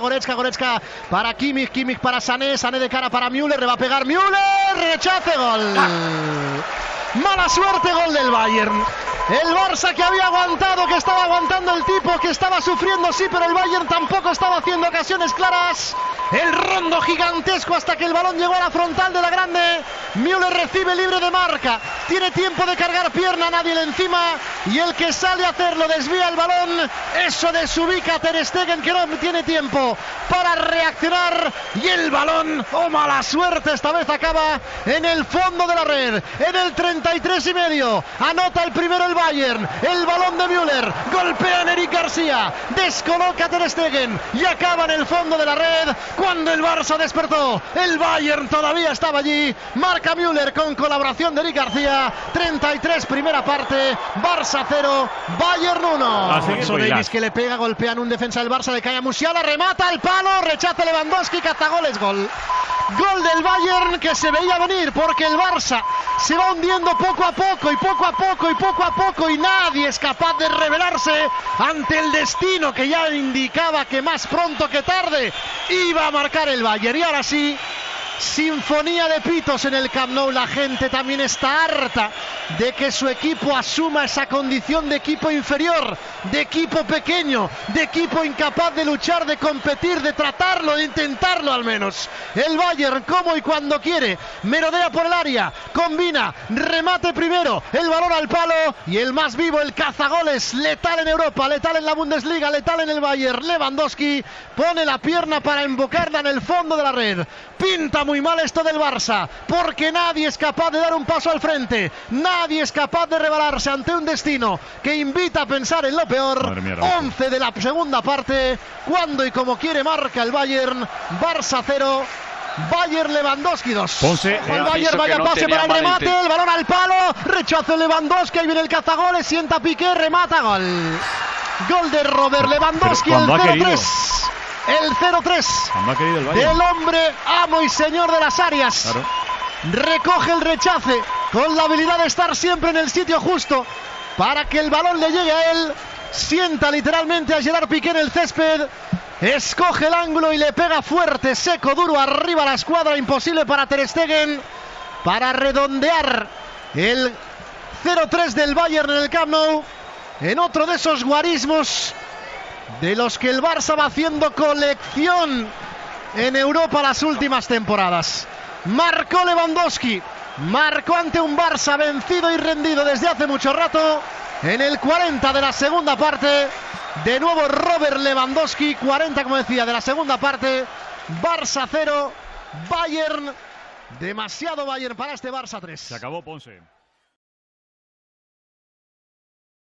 Goretzka, Goretzka para Kimmich, Kimmich para Sané, Sané de cara para Müller, le va a pegar Müller, rechace, gol. Mala suerte, gol del Bayern. El Barça que había aguantado, que estaba aguantando el tipo, que estaba sufriendo, sí, pero el Bayern tampoco estaba haciendo ocasiones claras. El rondo gigantesco hasta que el balón llegó a la frontal de la grande. Müller recibe libre de marca. Tiene tiempo de cargar pierna, nadie le encima. Y el que sale a hacerlo desvía el balón. Eso desubica a Ter Stegen que no tiene tiempo para reaccionar. Y el balón, oh mala suerte, esta vez acaba en el fondo de la red. En el 33 y medio. Anota el primero el Bayern. El balón de Müller. Golpea a Eric García. Descoloca a Ter Stegen. Y acaba en el fondo de la red. Cuando el Barça despertó. El Bayern todavía estaba allí. Marca Müller con colaboración de Eric García. 33 primera parte. Barça 0. Bayern 1. Así que Son Davis que le pega, golpean un defensa del Barça, le cae a Musiala, remata al palo, rechaza Lewandowski, goles gol. Gol del Bayern que se veía venir porque el Barça se va hundiendo poco a poco y poco a poco y poco a poco y nadie es capaz de rebelarse ante el destino que ya indicaba que más pronto que tarde iba a marcar el Bayern. Y ahora sí, Sinfonía de pitos en el Camp Nou. La gente también está harta de que su equipo asuma esa condición de equipo inferior, de equipo pequeño, de equipo incapaz de luchar, de competir, de tratarlo, de intentarlo al menos. El Bayern, como y cuando quiere, merodea por el área, combina, remate primero, el balón al palo y el más vivo, el cazagoles, letal en Europa, letal en la Bundesliga, letal en el Bayern. Lewandowski pone la pierna para embocarla en el fondo de la red. Pinta muy mal esto del Barça, porque nadie es capaz de dar un paso al frente, nadie es capaz de rebalarse ante un destino que invita a pensar en lo peor. Mía, Araujo. 11 de la segunda parte, cuando y como quiere marca el Bayern, Barça 0. Bayern Lewandowski 2. Ponce, el eh, Bayern aviso vaya no pase para el remate, el balón al palo, rechazo Lewandowski, ahí viene el cazagoles, sienta Piqué, remata gol. Gol de Robert Lewandowski, el cuando ha querido. 0-3. El 0-3 Cuando ha querido el Bayern. del hombre amo y señor de las áreas. Claro. Recoge el rechace con la habilidad de estar siempre en el sitio justo para que el balón le llegue a él. Sienta literalmente a Gerard Piqué en el césped. Escoge el ángulo y le pega fuerte, seco, duro, arriba a la escuadra. Imposible para Ter Stegen para redondear el 0-3 del Bayern en el Camp Nou. En otro de esos guarismos de los que el Barça va haciendo colección en Europa las últimas temporadas. Marcó Lewandowski, marcó ante un Barça vencido y rendido desde hace mucho rato. En el 40 de la segunda parte, de nuevo Robert Lewandowski, 40 como decía de la segunda parte, Barça 0, Bayern, demasiado Bayern para este Barça 3. Se acabó Ponce.